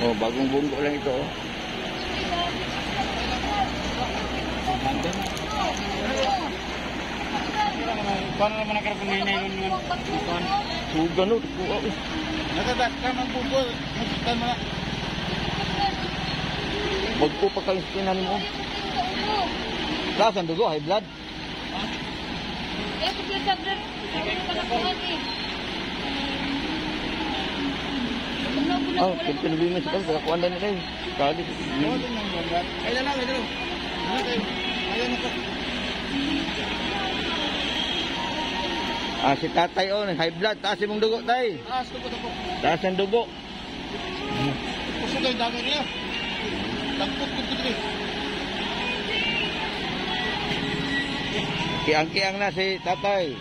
Oh, bagong bunggo lang ito. Oh. Paano naman nagkaroon ng nailan yun? Suga no. Kuha, eh. Nagadat ka ng bubol. Masutan mo na. Wag po pagkalistinan mo. Saan dugo? High blood? Eh, kung yung Oh, ko kaya pinabimas ka. Kakakuha na nila eh. Kali. Kailan lang. Ano kayo? Ayan ako. Ah, si tatay oh, high blood. Taas mong dugo, tay. Taas ito po. Taas ang dugo. Puso kayo dami niya. Tagpot ito. Kiang-kiang na si tatay.